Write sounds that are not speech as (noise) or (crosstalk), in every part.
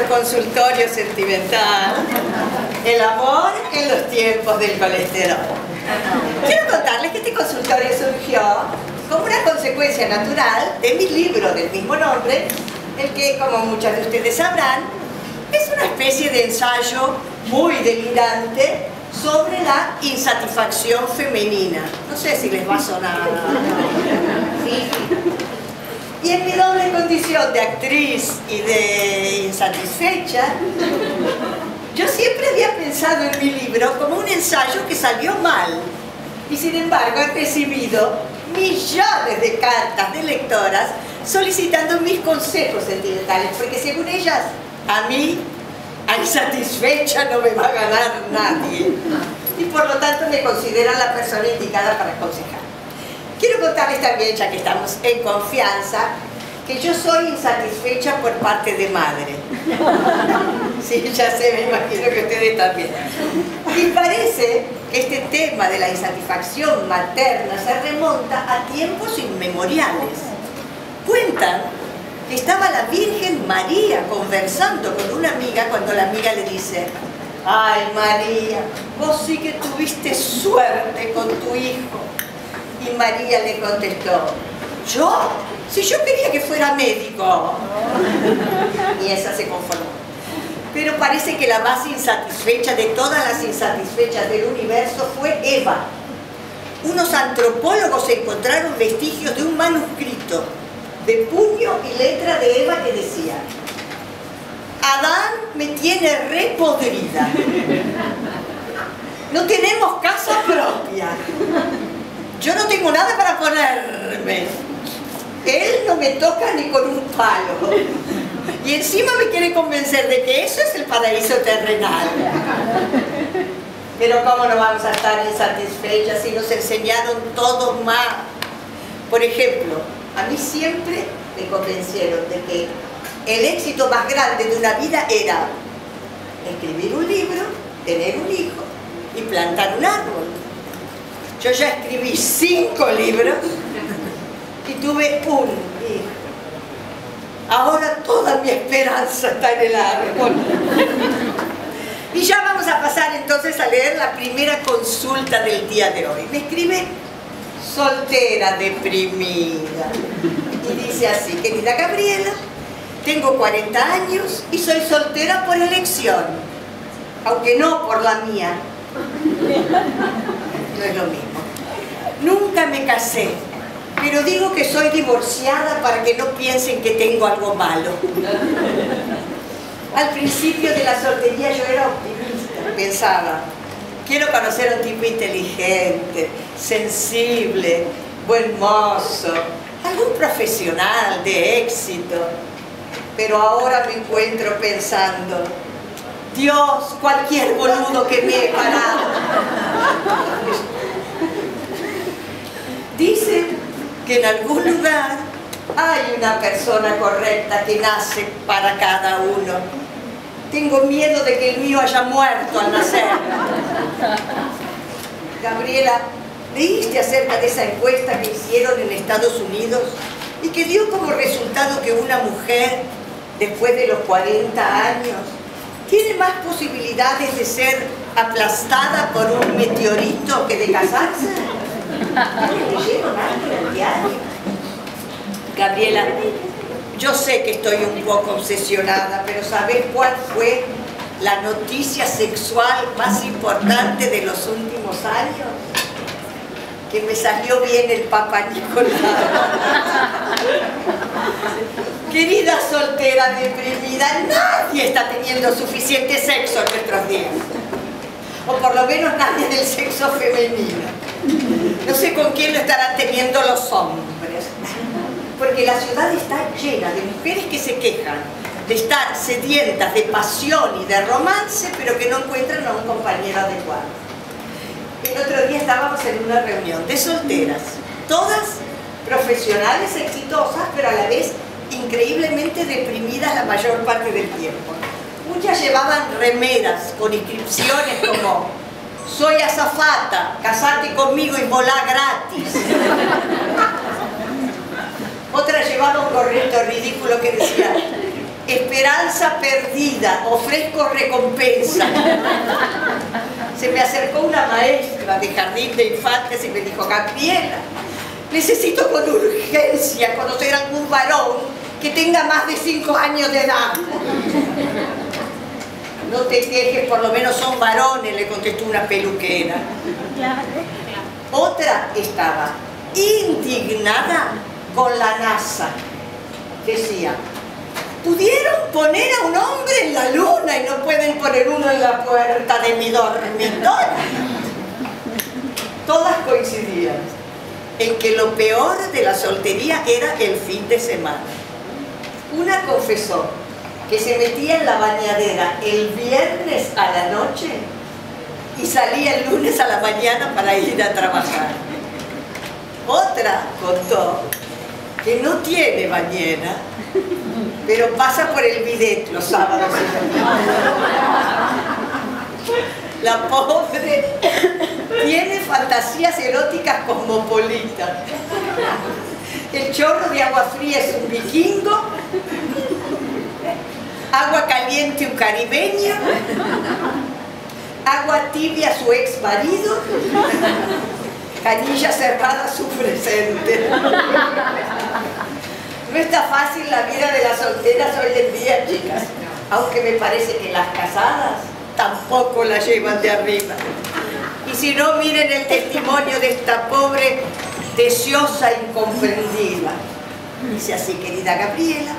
nuestro consultorio sentimental. El amor en los tiempos del colesterol. Quiero contarles que este consultorio surgió como una consecuencia natural de mi libro del mismo nombre, el que, como muchas de ustedes sabrán, es una especie de ensayo muy delirante sobre la insatisfacción femenina. No sé si les va a sonar. (laughs) Y en mi doble condición de actriz y de insatisfecha, yo siempre había pensado en mi libro como un ensayo que salió mal. Y sin embargo he recibido millones de cartas de lectoras solicitando mis consejos sentimentales, porque según ellas, a mí, a insatisfecha no me va a ganar nadie. Y por lo tanto me consideran la persona indicada para aconsejar. Quiero contarles también, ya que estamos en confianza, que yo soy insatisfecha por parte de madre. (laughs) Sí, ya sé, me imagino que ustedes también. Y parece que este tema de la insatisfacción materna se remonta a tiempos inmemoriales. Cuentan que estaba la Virgen María conversando con una amiga cuando la amiga le dice Ay María, vos sí que tuviste suerte con tu hijo. Y María le contestó, ¿yo? Si yo quería que fuera médico. Y esa se conformó. Pero parece que la más insatisfecha de todas las insatisfechas del universo fue Eva. Unos antropólogos encontraron vestigios de un manuscrito de puño y letra de Eva que decía Adán me tiene repodrida. No tenemos casa propia. Yo no tengo nada para ponerme. Él no me toca ni con un palo. Y encima me quiere convencer de que eso es el paraíso terrenal. Pero cómo no vamos a estar insatisfechas si nos enseñaron todos más. Por ejemplo, a mí siempre me convencieron de que el éxito más grande de una vida era escribir un libro, tener un hijo y plantar un árbol. Yo ya escribí cinco libros y tuve un hijo. Ahora toda mi esperanza está en el árbol. Y ya vamos a pasar entonces a leer la primera consulta del día de hoy. Me escribe soltera, deprimida. Y dice así, querida Gabriela, tengo 40 años y soy soltera por elección, aunque no por la mía. No es lo mismo. Nunca me casé, pero digo que soy divorciada para que no piensen que tengo algo malo. Al principio de la soltería yo era optimista, pensaba, quiero conocer a un tipo inteligente, sensible, buen mozo, algún profesional de éxito. Pero ahora me encuentro pensando, Dios, cualquier boludo que me he parado. Dicen que en algún lugar hay una persona correcta que nace para cada uno. Tengo miedo de que el mío haya muerto al nacer. (laughs) Gabriela, ¿leíste acerca de esa encuesta que hicieron en Estados Unidos y que dio como resultado que una mujer, después de los 40 años, tiene más posibilidades de ser aplastada por un meteorito que de casarse? Gabriela, yo sé que estoy un poco obsesionada, pero ¿sabes cuál fue la noticia sexual más importante de los últimos años? Que me salió bien el Papa Nicolás. Querida soltera deprimida, nadie está teniendo suficiente sexo en nuestros días. O por lo menos nadie del sexo femenino. No sé con quién lo estarán teniendo los hombres. Porque la ciudad está llena de mujeres que se quejan de estar sedientas de pasión y de romance, pero que no encuentran a un compañero adecuado. El otro día estábamos en una reunión de solteras, todas profesionales exitosas, pero a la vez increíblemente deprimidas la mayor parte del tiempo. Muchas llevaban remeras con inscripciones como soy azafata, casate conmigo y volá gratis. Otra llevaba un correcto ridículo que decía esperanza perdida, ofrezco recompensa. Se me acercó una maestra de jardín de infantes y me dijo, Gabriela, necesito con urgencia conocer a algún varón que tenga más de cinco años de edad. No te quejes, por lo menos son varones, le contestó una peluquera. Otra estaba indignada con la NASA. Decía, pudieron poner a un hombre en la luna y no pueden poner uno en la puerta de mi dormitorio. Todas coincidían en que lo peor de la soltería era el fin de semana. Una confesó que se metía en la bañadera el viernes a la noche y salía el lunes a la mañana para ir a trabajar. Otra contó que no tiene bañera, pero pasa por el bidet los sábados. La pobre tiene fantasías eróticas cosmopolitas. El chorro de agua fría es un vikingo, agua caliente un caribeño, agua tibia su ex marido, canilla cerrada su presente. No está fácil la vida de las solteras hoy en día, chicas, aunque me parece que las casadas tampoco la llevan de arriba. Y si no, miren el testimonio de esta pobre deseosa incomprendida. Dice así, querida Gabriela,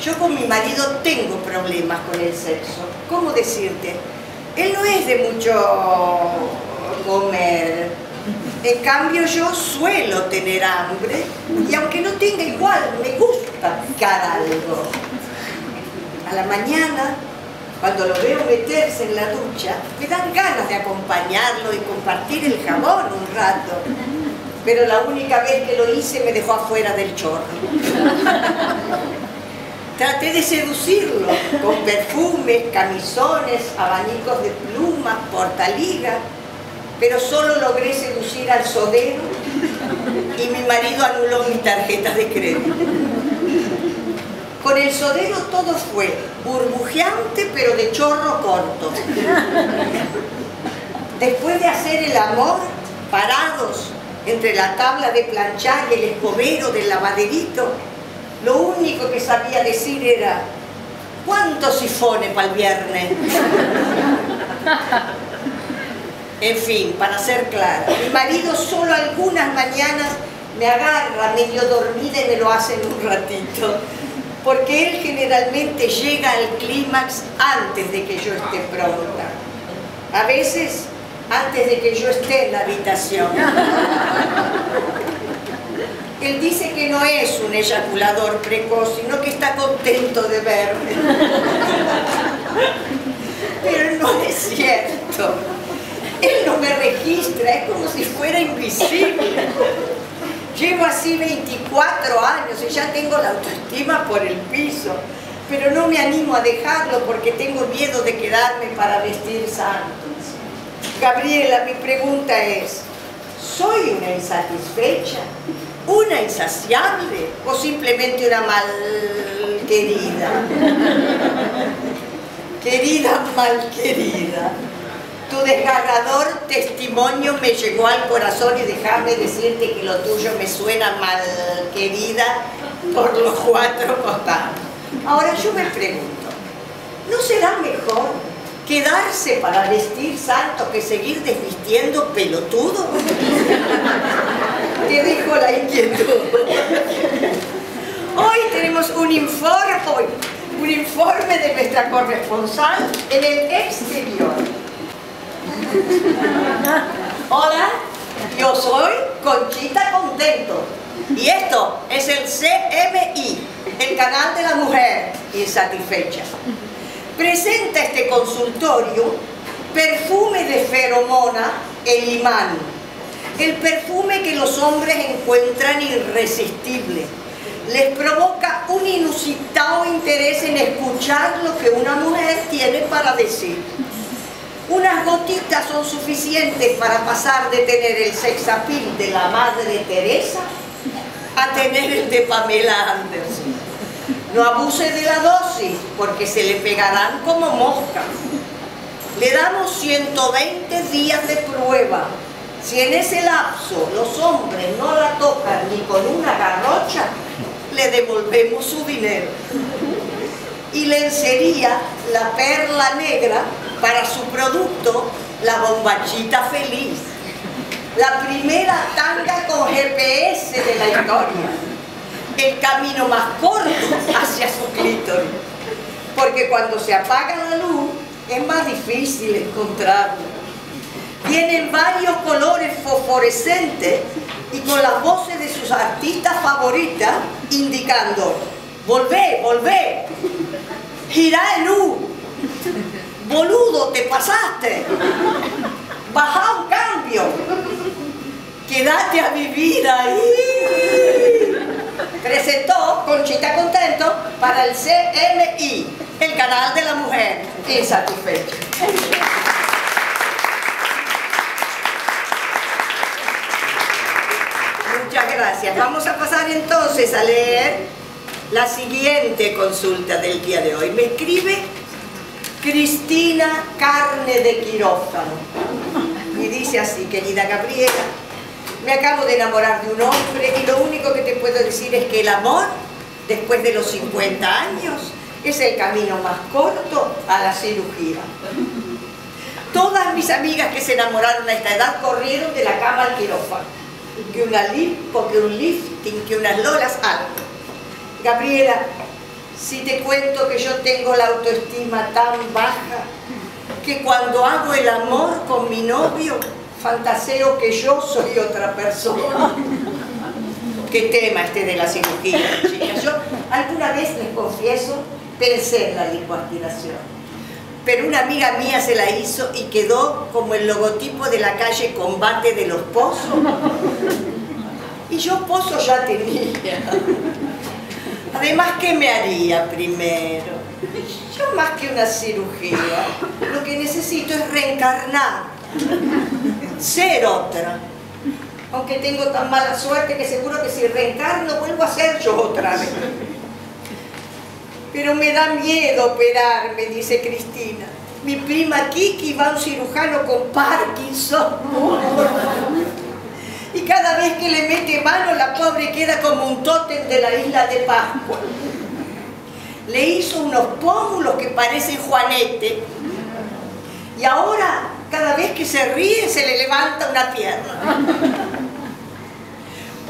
yo con mi marido tengo problemas con el sexo. ¿Cómo decirte? Él no es de mucho comer. En cambio yo suelo tener hambre y aunque no tenga igual, me gusta picar algo. A la mañana cuando lo veo meterse en la ducha, me dan ganas de acompañarlo y compartir el jabón un rato. Pero la única vez que lo hice me dejó afuera del chorro. Traté de seducirlo con perfumes, camisones, abanicos de plumas, portaliga, pero solo logré seducir al sodero y mi marido anuló mis tarjetas de crédito. Con el sodero todo fue burbujeante pero de chorro corto. Después de hacer el amor, parados entre la tabla de planchar y el escobero del lavaderito, lo único que sabía decir era ¿cuántos sifones para el viernes? (laughs) En fin, para ser clara, mi marido solo algunas mañanas me agarra medio dormida y me lo hace en un ratito porque él generalmente llega al clímax antes de que yo esté pronta. A veces antes de que yo esté en la habitación. (laughs) Él dice que no es un eyaculador precoz, sino que está contento de verme. (laughs) Pero no es cierto. Él no me registra, es como si fuera invisible. Llevo así 24 años y ya tengo la autoestima por el piso, pero no me animo a dejarlo porque tengo miedo de quedarme para vestir santos. Gabriela, mi pregunta es, ¿soy una insatisfecha? ¿Una insaciable? ¿O simplemente una mal querida? querida mal querida. Tu desgarrador testimonio me llegó al corazón y déjame decirte que lo tuyo me suena mal, querida, por los cuatro costados. Ahora yo me pregunto, ¿no será mejor quedarse para vestir santo que seguir desvistiendo pelotudo? Te dejo la inquietud. Hoy tenemos un informe, un informe de nuestra corresponsal en el exterior. Hola, yo soy Conchita Contento y esto es el CMI, el canal de la mujer insatisfecha. Presenta este consultorio perfume de feromona, el imán, el perfume que los hombres encuentran irresistible. Les provoca un inusitado interés en escuchar lo que una mujer tiene para decir. Unas gotitas son suficientes para pasar de tener el sexapil de la Madre Teresa a tener el de Pamela Anderson. No abuse de la dosis, porque se le pegarán como moscas. Le damos 120 días de prueba. Si en ese lapso los hombres no la tocan ni con una garrocha, le devolvemos su dinero. Y lencería la perla negra para su producto, la bombachita feliz. La primera tanga con GPS de la historia. El camino más corto hacia su clítoris. Porque cuando se apaga la luz, es más difícil encontrarlo. Tienen varios colores fosforescentes y con las voces de sus artistas favoritas indicando volvé, volvé, girá el U, boludo, te pasaste, baja un cambio, quédate a vivir ahí. Presentó Conchita Contento para el CMI, el canal de la mujer insatisfecha. Muchas gracias. Vamos a pasar entonces a leer la siguiente consulta del día de hoy. Me escribe Cristina Carne de Quirófano y dice así, querida Gabriela, me acabo de enamorar de un hombre y lo único que te puedo decir es que el amor, después de los 50 años, es el camino más corto a la cirugía. Todas mis amigas que se enamoraron a esta edad corrieron de la cama al quirófano. Que una lipo, que un lifting, que unas lolas, algo. Gabriela, si te cuento que yo tengo la autoestima tan baja que cuando hago el amor con mi novio fantaseo que yo soy otra persona. (laughs) Qué tema este de la cirugía, chicas. Yo alguna vez les confieso, pensé en la lipoaspiración. Pero una amiga mía se la hizo y quedó como el logotipo de la calle Combate de los Pozos. Y yo pozos ya tenía. Además, ¿qué me haría primero? Yo más que una cirugía, lo que necesito es reencarnar ser otra. Aunque tengo tan mala suerte que seguro que si reencarno vuelvo a ser yo otra vez. Pero me da miedo operarme, dice Cristina. Mi prima Kiki va a un cirujano con Parkinson. (laughs) Y cada vez que le mete mano, la pobre queda como un tótem de la isla de Pascua. Le hizo unos pómulos que parecen juanete. Y ahora cada vez que se ríe se le levanta una pierna.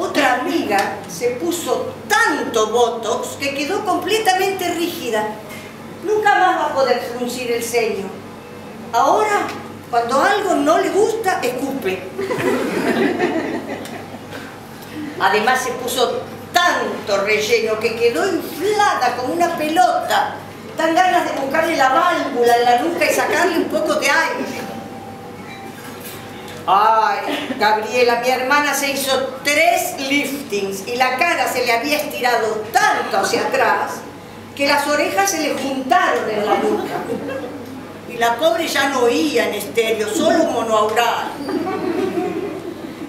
Otra amiga se puso tanto botox que quedó completamente rígida. Nunca más va a poder fruncir el ceño. Ahora, cuando algo no le gusta, escupe. Además se puso tanto relleno que quedó inflada como una pelota. Dan ganas de buscarle la válvula en la nuca y sacarle un poco de aire. Ay, Gabriela, mi hermana se hizo tres liftings y la cara se le había estirado tanto hacia atrás que las orejas se le juntaron en la nuca. Y la pobre ya no oía en estéreo, solo monoaural.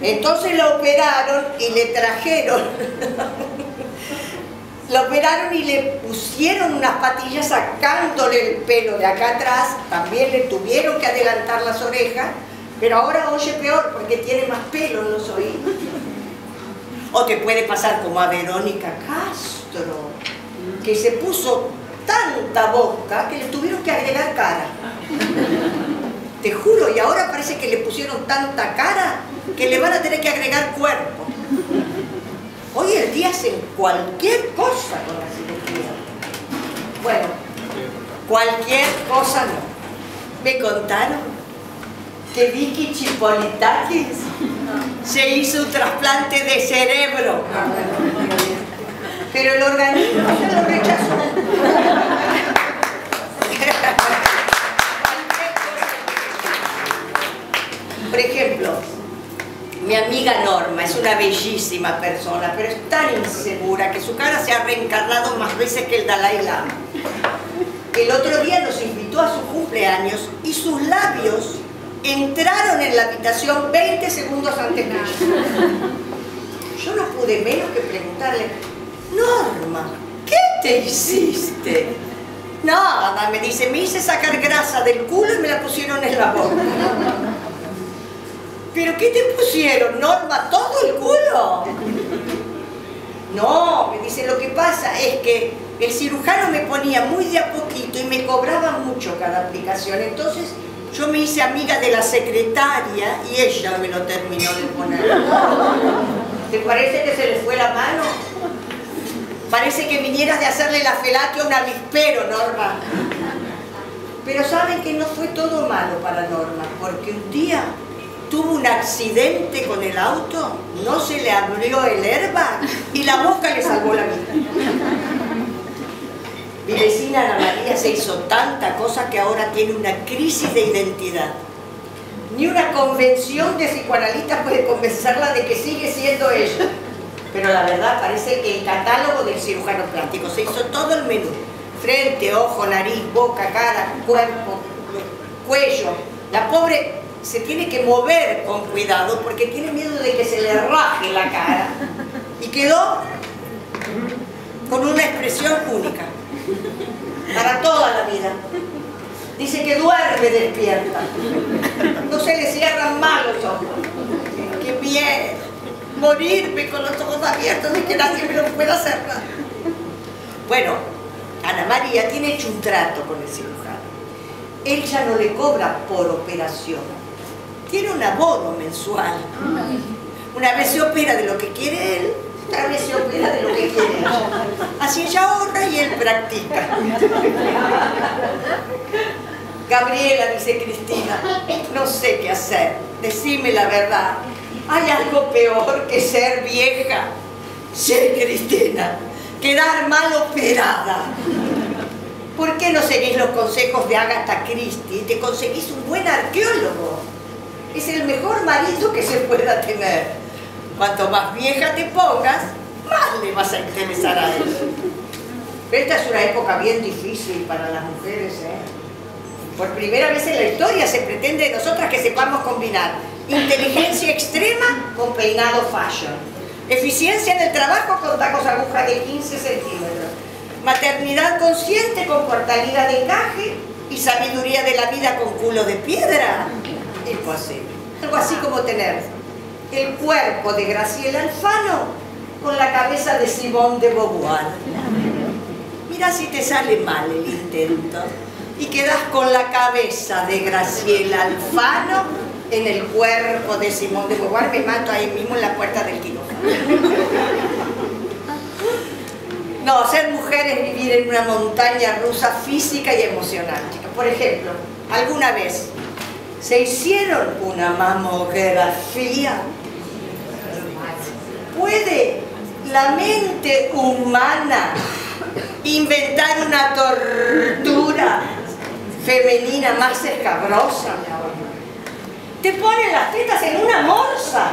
Entonces la operaron y le trajeron, la operaron y le pusieron unas patillas sacándole el pelo de acá atrás, también le tuvieron que adelantar las orejas pero ahora oye peor porque tiene más pelo en los oídos. O te puede pasar como a Verónica Castro, que se puso tanta boca que le tuvieron que agregar cara. Te juro, y ahora parece que le pusieron tanta cara que le van a tener que agregar cuerpo. Hoy el día hacen cualquier cosa con la cirugía. Bueno, cualquier cosa no. Me contaron que Vicky Chipolitakis se hizo un trasplante de cerebro. Pero el organismo se lo rechazó. Por ejemplo, mi amiga Norma es una bellísima persona, pero es tan insegura que su cara se ha reencarnado más veces que el Dalai Lama. El otro día nos invitó a su cumpleaños y sus labios entraron en la habitación 20 segundos antes de Yo no pude menos que preguntarle, Norma, ¿qué te hiciste? Nada, me dice, me hice sacar grasa del culo y me la pusieron en la boca. ¿Pero qué te pusieron, Norma? ¿Todo el culo? No, me dice, lo que pasa es que el cirujano me ponía muy de a poquito y me cobraba mucho cada aplicación. Entonces yo me hice amiga de la secretaria y ella me lo terminó de poner. ¿Te parece que se le fue la mano? Parece que vinieras de hacerle la felatio a un avispero, Norma. Pero saben que no fue todo malo para Norma, porque un día tuvo un accidente con el auto, no se le abrió el airbag y la boca le salvó la vida. Mi vecina Ana María se hizo tanta cosa que ahora tiene una crisis de identidad. Ni una convención de psicoanalistas puede convencerla de que sigue siendo ella. Pero la verdad parece que el catálogo del cirujano plástico se hizo todo el menú. Frente, ojo, nariz, boca, cara, cuerpo, cuello. La pobre se tiene que mover con cuidado porque tiene miedo de que se le raje la cara. Y quedó con una expresión única, para toda la vida. Dice que duerme despierta, no se le cierran mal los ojos. ¡Qué bien! Morirme con los ojos abiertos y que nadie me lo pueda hacer Bueno, Ana María tiene hecho un trato con el cirujano. Él ya no le cobra por operación, tiene un abono mensual. Una vez se opera de lo que quiere él, otra vez se opera de lo que quiere. Así ella ahorra y él practica. Gabriela, dice Cristina, no sé qué hacer, decime la verdad. Hay algo peor que ser vieja, ser Cristina, quedar mal operada. ¿Por qué no seguís los consejos de Agatha Christie y te conseguís un buen arqueólogo? es el mejor marido que se pueda tener. Cuanto más vieja te pongas, más le vas a interesar a él. Esta es una época bien difícil para las mujeres. ¿eh? Por primera vez en la historia se pretende de nosotras que sepamos combinar inteligencia extrema con peinado fashion, eficiencia en el trabajo con tacos aguja de 15 centímetros, maternidad consciente con portalidad de encaje y sabiduría de la vida con culo de piedra así. Algo así como tener el cuerpo de Graciela Alfano con la cabeza de Simón de Beauvoir. Mira si te sale mal el intento y quedas con la cabeza de Graciela Alfano en el cuerpo de Simón de Beauvoir, me mato ahí mismo en la puerta del quirófano. No, ser mujer es vivir en una montaña rusa física y emocional. Por ejemplo, alguna vez se hicieron una mamografía. ¿Puede la mente humana inventar una tortura femenina más escabrosa? Te ponen las tetas en una morsa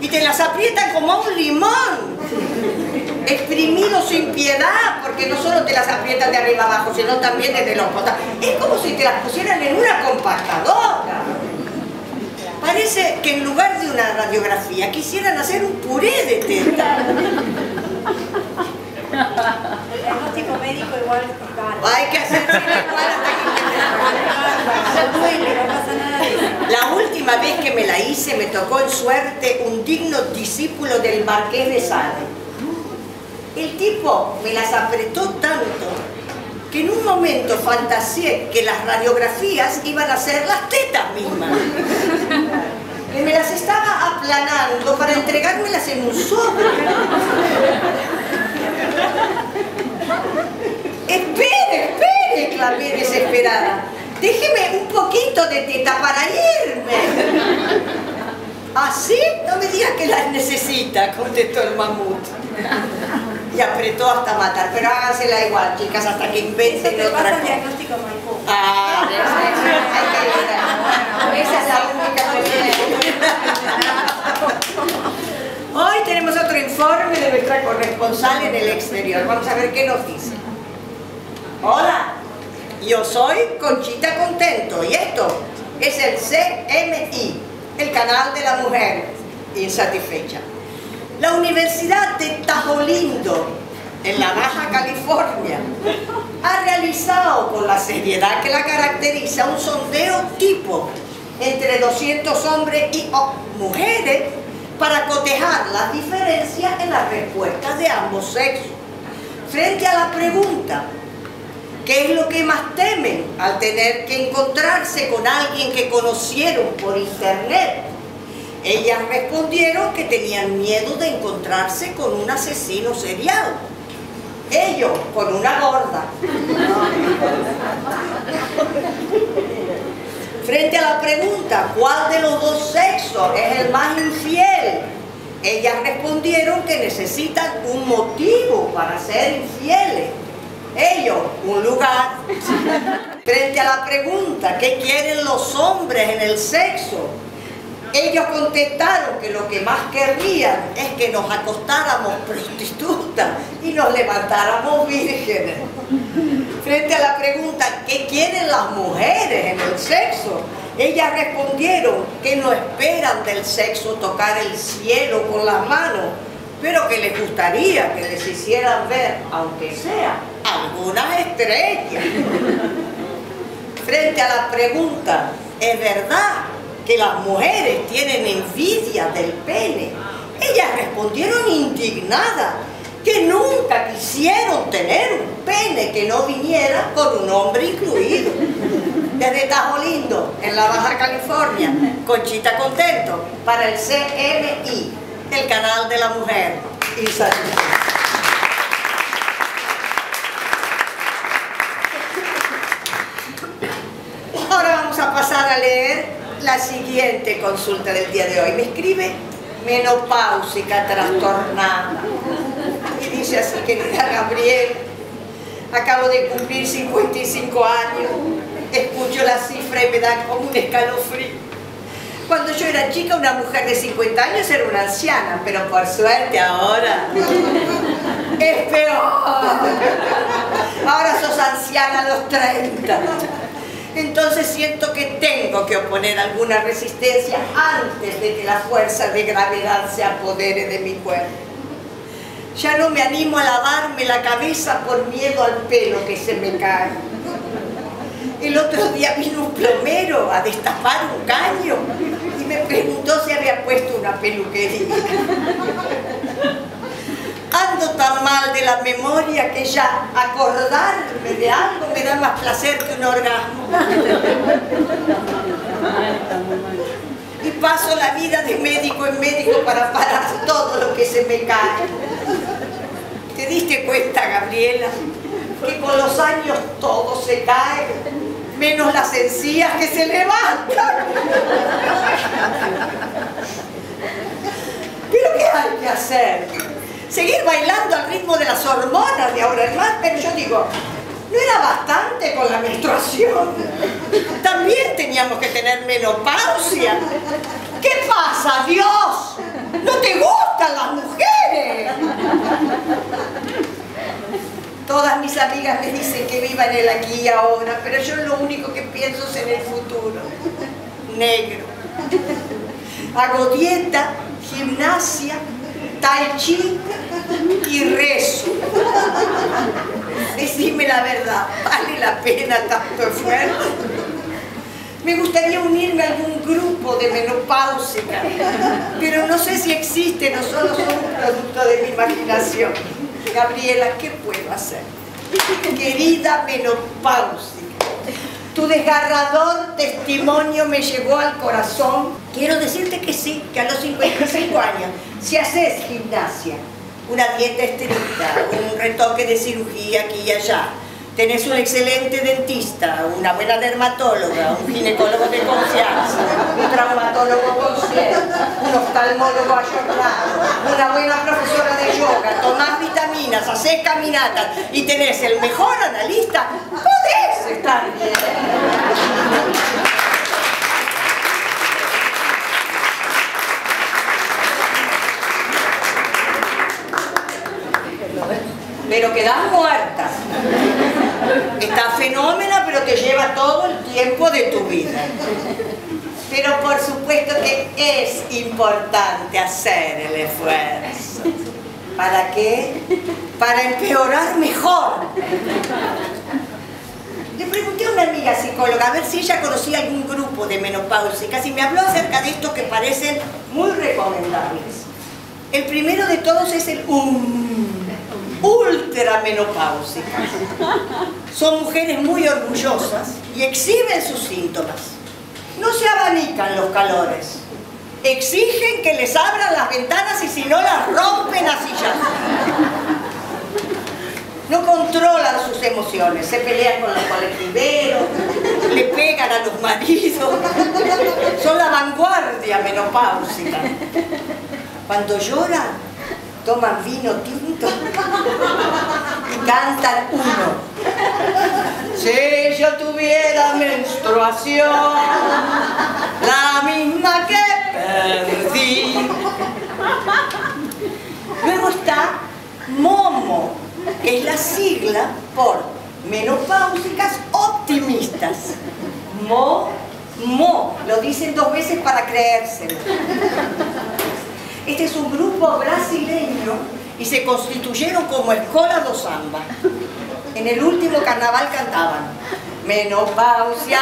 y te las aprietan como un limón exprimido sin piedad, porque no solo te las aprietan de arriba abajo, sino también desde los costados. Es como si te las pusieran en una compactadora. Parece que en lugar de una radiografía quisieran hacer un puré de teta. El diagnóstico médico igual es caro. Hay que hacer igual hasta que duele, no pasa nada La última vez que me la hice me tocó en suerte un digno discípulo del Marqués de Sade el tipo me las apretó tanto que en un momento fantaseé que las radiografías iban a ser las tetas mismas. Me las estaba aplanando para entregármelas en un sobre. espere, espere, clamé desesperada. Déjeme un poquito de teta para irme. ¿Así? ¿Ah, no me diga que las necesita, contestó el mamut. y apretó hasta matar. Pero hágansela igual, chicas, hasta que Eso inventen te otra pasa cosa. diagnóstico Maipú. Ah, (laughs) esa. Esa es la única manera. Hoy tenemos otro informe de nuestra corresponsal en el exterior. Vamos a ver qué nos dice. Hola, yo soy Conchita Contento y esto es el CMI, el canal de la mujer insatisfecha. La Universidad de Tajolindo, en la Baja California, ha realizado con la seriedad que la caracteriza un sondeo tipo entre 200 hombres y mujeres para cotejar las diferencias en las respuestas de ambos sexos. Frente a la pregunta, ¿qué es lo que más temen al tener que encontrarse con alguien que conocieron por internet? Ellas respondieron que tenían miedo de encontrarse con un asesino serial. Ellos con una gorda. Frente a la pregunta, ¿cuál de los dos sexos es el más infiel? Ellas respondieron que necesitan un motivo para ser infieles. Ellos, un lugar. (laughs) Frente a la pregunta, ¿qué quieren los hombres en el sexo? Ellos contestaron que lo que más querrían es que nos acostáramos prostitutas y nos levantáramos vírgenes. Frente a la pregunta, ¿qué quieren las mujeres en el sexo? Ellas respondieron que no esperan del sexo tocar el cielo con las manos, pero que les gustaría que les hicieran ver, aunque sea, algunas estrellas. (laughs) Frente a la pregunta, ¿es verdad que las mujeres tienen envidia del pene? Ellas respondieron indignadas que nunca quisieron tener un pene que no viniera con un hombre incluido. Desde Tajo Lindo, en la Baja California, Conchita Contento, para el CMI, el canal de la mujer. Insatisfecha. Ahora vamos a pasar a leer la siguiente consulta del día de hoy. Me escribe menopáusica trastornada. Así, querida Gabriel, acabo de cumplir 55 años, escucho la cifra y me da como un escalofrío. Cuando yo era chica, una mujer de 50 años era una anciana, pero por suerte ahora (laughs) es peor. Ahora sos anciana a los 30. Entonces siento que tengo que oponer alguna resistencia antes de que la fuerza de gravedad se apodere de mi cuerpo. Ya no me animo a lavarme la cabeza por miedo al pelo que se me cae. El otro día vino un plomero a destapar un caño y me preguntó si había puesto una peluquería. Ando tan mal de la memoria que ya acordarme de algo me da más placer que un orgasmo. Y paso la vida de médico en médico para parar todo lo que se me cae. ¿Te diste cuenta, Gabriela, que con los años todo se cae, menos las encías que se levantan? ¿Pero qué hay que hacer? Seguir bailando al ritmo de las hormonas de ahora en más, pero yo digo, ¿no era bastante con la menstruación? También teníamos que tener menopausia. ¿Qué pasa, Dios? ¿No te gustan las mujeres? Todas mis amigas me dicen que viva en el aquí y ahora, pero yo lo único que pienso es en el futuro. Negro. Hago dieta, gimnasia, tai chi y rezo. Decime la verdad, ¿vale la pena tanto esfuerzo? Me gustaría unirme a algún grupo de menopáusica, pero no sé si existen o solo son un producto de mi imaginación. Gabriela, ¿qué puedo hacer? Querida menopáusica, tu desgarrador testimonio me llegó al corazón. Quiero decirte que sí, que a los 55 años, si haces gimnasia, una dieta estricta, un retoque de cirugía aquí y allá, tenés un excelente dentista, una buena dermatóloga, un ginecólogo de confianza, un traumatólogo consciente, un oftalmólogo ayornado, una buena profesora de yoga, tomás vitaminas, haces caminatas y tenés el mejor analista, podés estar bien. pero quedas muerta. Está fenómena, pero te lleva todo el tiempo de tu vida. Pero por supuesto que es importante hacer el esfuerzo. ¿Para qué? Para empeorar mejor. Le pregunté a una amiga psicóloga a ver si ella conocía algún grupo de menopáusicas y me habló acerca de estos que parecen muy recomendables. El primero de todos es el um, ultramenopáusicas. Son mujeres muy orgullosas y exhiben sus síntomas. No se abanican los calores. Exigen que les abran las ventanas y si no las rompen así ya. No controlan sus emociones, se pelean con los colectiveros, le pegan a los maridos. Son la vanguardia menopáusica. Cuando lloran, toman vino tinto y cantan uno. Si yo tuviera menstruación, la misma que perdí. Luego está MOMO, que es la sigla por menopáusicas optimistas. Mo, mo, lo dicen dos veces para creérselo. Este es un grupo brasileño y se constituyeron como Escola do Samba. En el último carnaval cantaban Menopausia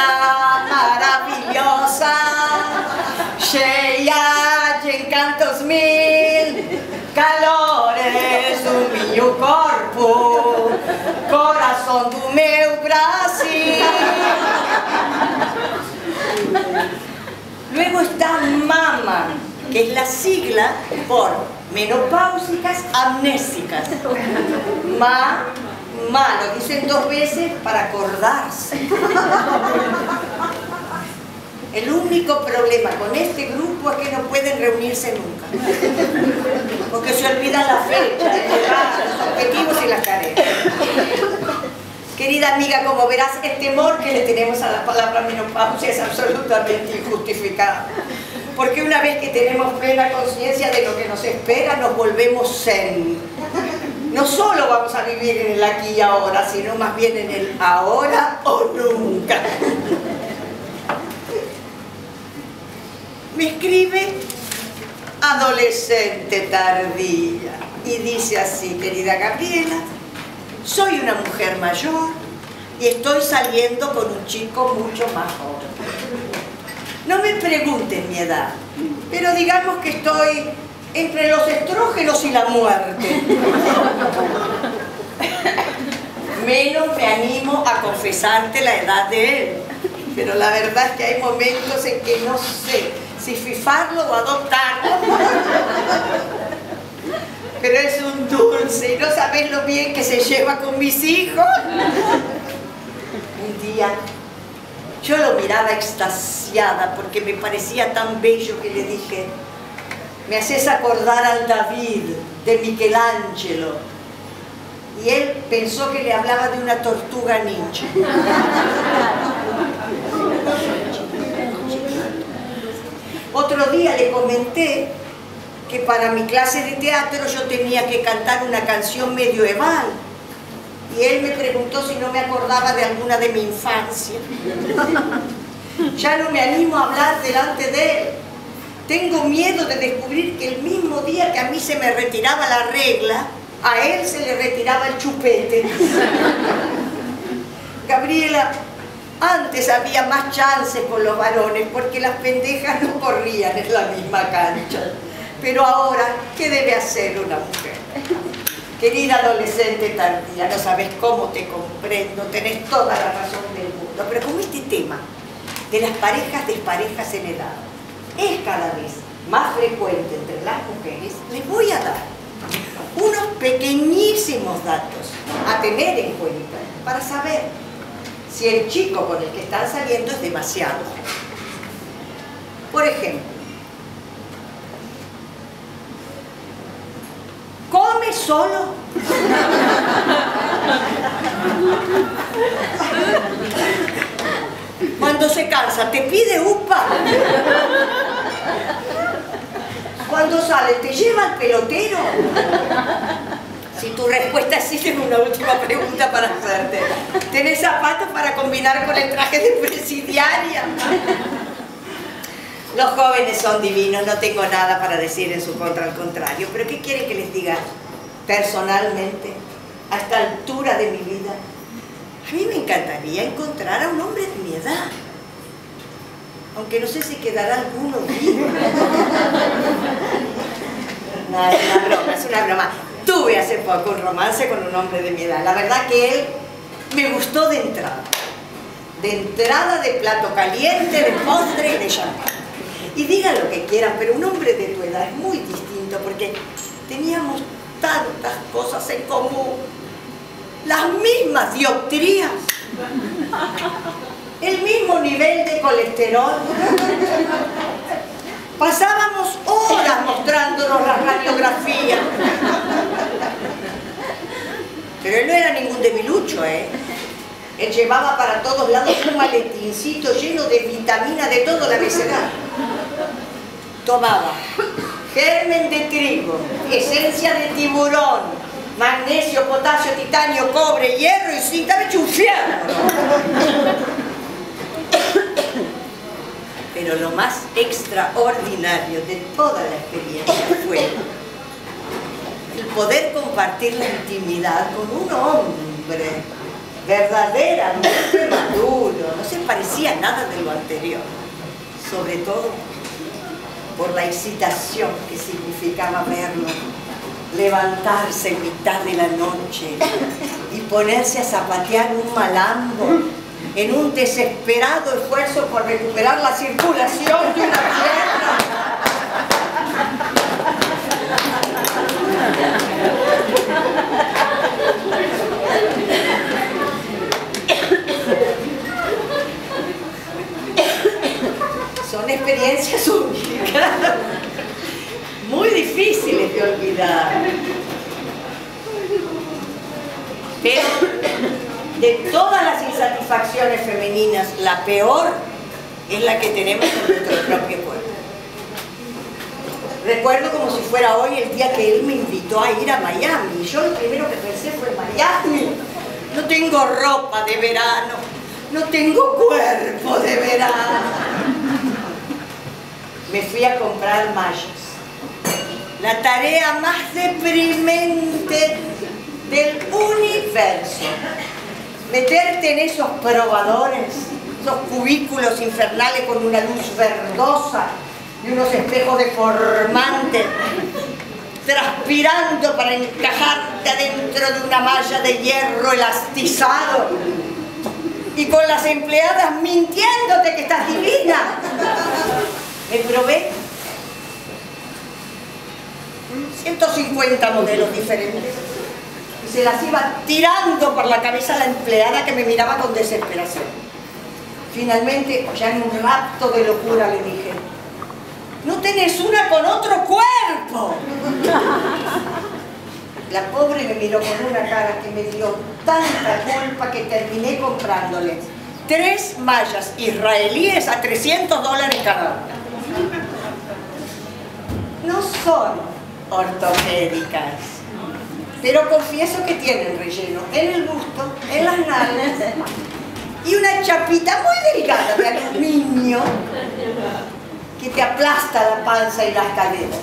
maravillosa, cheia de encantos mil, calores do meu corpo, coração do meu Brasil. Luego está Mama, que es la sigla por menopáusicas amnésicas. Ma, ma, lo dicen dos veces para acordarse. El único problema con este grupo es que no pueden reunirse nunca. Porque se olvidan la fecha, los objetivos y las tareas. Querida amiga, como verás, el temor que le tenemos a la palabra menopausia es absolutamente injustificado porque una vez que tenemos plena conciencia de lo que nos espera, nos volvemos zen. No solo vamos a vivir en el aquí y ahora, sino más bien en el ahora o nunca. Me escribe adolescente tardía y dice así, querida Gabriela, soy una mujer mayor y estoy saliendo con un chico mucho más joven. Pregunten mi edad, pero digamos que estoy entre los estrógenos y la muerte. Menos me animo a confesarte la edad de él. Pero la verdad es que hay momentos en que no sé si fifarlo o adoptarlo. Pero es un dulce y no sabes lo bien que se lleva con mis hijos. Un día yo lo miraba extasiada porque me parecía tan bello que le dije, me haces acordar al David de Michelangelo. Y él pensó que le hablaba de una tortuga ninja. Otro día le comenté que para mi clase de teatro yo tenía que cantar una canción medieval y él me preguntó si no me acordaba de alguna de mi infancia. (laughs) Ya no me animo a hablar delante de él. Tengo miedo de descubrir que el mismo día que a mí se me retiraba la regla, a él se le retiraba el chupete. (laughs) Gabriela, antes había más chances con los varones porque las pendejas no corrían en la misma cancha. Pero ahora, ¿qué debe hacer una mujer? Querida adolescente tardía, no sabes cómo te comprendo, tenés toda la razón del mundo, pero como este tema de las parejas desparejas en edad es cada vez más frecuente entre las mujeres, les voy a dar unos pequeñísimos datos a tener en cuenta para saber si el chico con el que están saliendo es demasiado. Por ejemplo, ¿come solo? Cuando se cansa, ¿te pide upa? Cuando sale, ¿te lleva el pelotero? Si tu respuesta es sí, tengo una última pregunta para hacerte. ¿Tienes zapatos para combinar con el traje de presidiaria? Los jóvenes son divinos, no tengo nada para decir en su contra, al contrario. Pero ¿qué quieren que les diga personalmente, a esta altura de mi vida? A mí me encantaría encontrar a un hombre de mi edad. Aunque no sé si quedará alguno vivo. (laughs) No, es una broma, es una broma. Tuve hace poco un romance con un hombre de mi edad. La verdad que él me gustó de entrada. De entrada, de plato caliente, de postre y de champán. Y digan lo que quieran, pero un hombre de tu edad es muy distinto porque teníamos tantas cosas en común. Las mismas dioptrías. El mismo nivel de colesterol. Pasábamos horas mostrándonos las radiografías. Pero él no era ningún debilucho, ¿eh? Él llevaba para todos lados un maletincito lleno de vitamina de todo la abecedario. Tomaba germen de trigo, esencia de tiburón, magnesio, potasio, titanio, cobre, hierro y zinc. Estaba hecho Pero lo más extraordinario de toda la experiencia fue el poder compartir la intimidad con un hombre verdaderamente maduro, no se parecía nada de lo anterior, sobre todo por la excitación que significaba verlo levantarse en mitad de la noche y ponerse a zapatear un malambo en un desesperado esfuerzo por recuperar la circulación de una pierna. Son experiencias muy difíciles de olvidar. Pero de todas las insatisfacciones femeninas, la peor es la que tenemos en nuestro propio cuerpo. Recuerdo como si fuera hoy el día que él me invitó a ir a Miami. Yo lo primero que pensé fue Miami. No tengo ropa de verano. No tengo cuerpo de verano. Me fui a comprar mallas. La tarea más deprimente del universo meterte en esos probadores, esos cubículos infernales con una luz verdosa y unos espejos deformantes, transpirando para encajarte adentro de una malla de hierro elastizado y con las empleadas mintiéndote que estás divina. Me probé 150 modelos diferentes se las iba tirando por la cabeza la empleada que me miraba con desesperación. Finalmente, ya en un rapto de locura le dije, no tenés una con otro cuerpo. La pobre me miró con una cara que me dio tanta culpa que terminé comprándole tres mallas israelíes a 300 dólares cada una. (laughs) No son ortopédicas pero confieso que tienen relleno en el busto, en las nalgas y una chapita muy delgada de aluminio que te aplasta la panza y las caderas,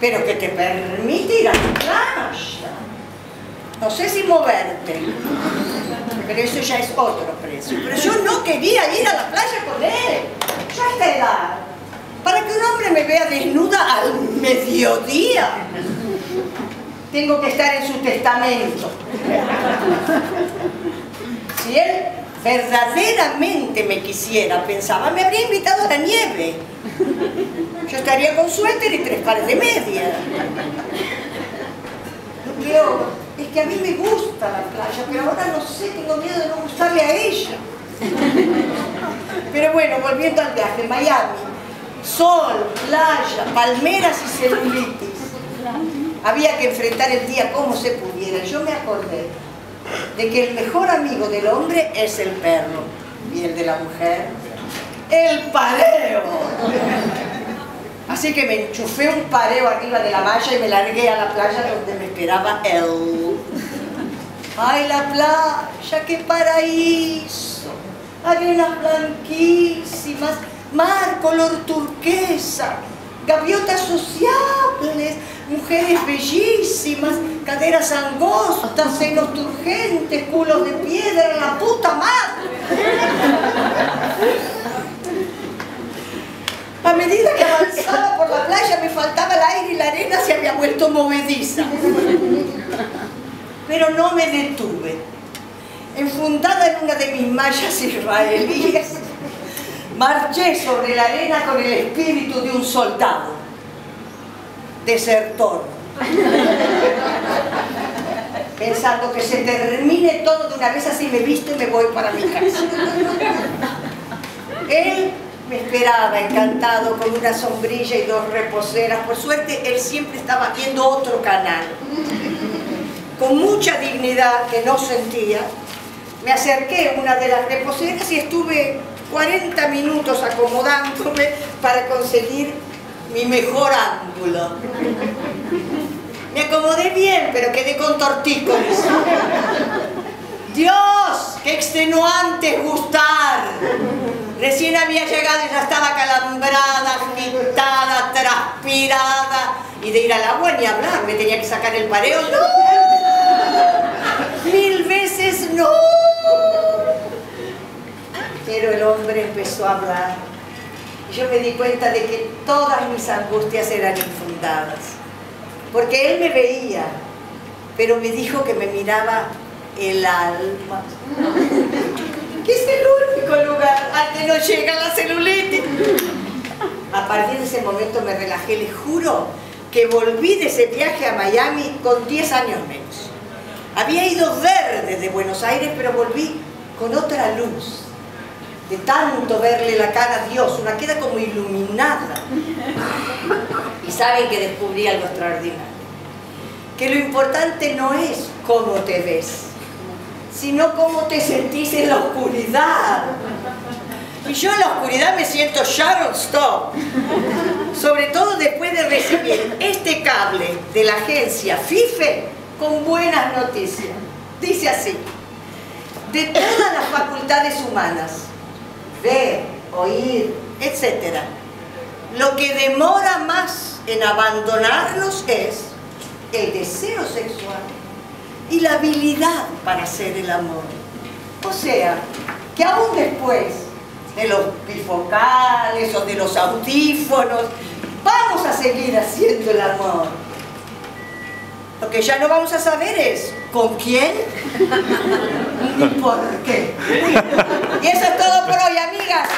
pero que te permite ir a la playa. No sé si moverte, pero eso ya es otro precio. Pero yo no quería ir a la playa con él, ya a esta edad, para que un hombre me vea desnuda al mediodía tengo que estar en su testamento. Si él verdaderamente me quisiera, pensaba, me habría invitado a la nieve. Yo estaría con suéter y tres pares de media. Leo, es que a mí me gusta la playa, pero ahora no sé, tengo miedo de no gustarle a ella. Pero bueno, volviendo al viaje, Miami, sol, playa, palmeras y celulitis. Había que enfrentar el día como se pudiera. Yo me acordé de que el mejor amigo del hombre es el perro y el de la mujer, el pareo. Así que me enchufé un pareo arriba de la malla y me largué a la playa donde me esperaba él. ¡Ay, la playa, qué paraíso! Arenas blanquísimas, mar color turquesa, gaviotas sociables, mujeres bellísimas, caderas angostas, senos turgentes, culos de piedra, la puta madre. A medida que avanzaba por la playa me faltaba el aire y la arena se había vuelto movediza. Pero no me detuve. Enfundada en una de mis mallas israelíes, marché sobre la arena con el espíritu de un soldado, desertor, pensando que se termine todo de una vez así me visto y me voy para mi casa. Él me esperaba encantado con una sombrilla y dos reposeras. Por suerte, él siempre estaba viendo otro canal. Con mucha dignidad que no sentía, me acerqué a una de las reposeras y estuve 40 minutos acomodándome para conseguir mi mejor ángulo. Me acomodé bien, pero quedé con tortícolis. Dios, qué extenuante gustar. Recién había llegado y ya estaba calambrada, agitada, transpirada. Y de ir al agua ni hablar, me tenía que sacar el pareo. ¡No! Mil veces no. Pero el hombre empezó a hablar. Y yo me di cuenta de que todas mis angustias eran infundadas. Porque él me veía, pero me dijo que me miraba el alma (laughs) que es el único lugar al que no llega la celulitis. A partir de ese momento me relajé, les juro que volví de ese viaje a Miami con 10 años menos. Había ido verde de Buenos Aires, pero volví con otra luz. De tanto verle la cara a Dios, una queda como iluminada. Y saben que descubrí algo extraordinario. Que lo importante no es cómo te ves, sino cómo te sentís en la oscuridad. Y yo en la oscuridad me siento Sharon Stone, sobre todo después de recibir este cable de la agencia FIFE con buenas noticias. Dice así, de todas las facultades humanas, ver, oír, etc., lo que demora más en abandonarnos es el deseo sexual y la habilidad para hacer el amor. O sea, que aún después de los bifocales o de los audífonos, vamos a seguir haciendo el amor. Lo que ya no vamos a saber es con quién ni por qué. (laughs) Y eso es todo por hoy, amigas.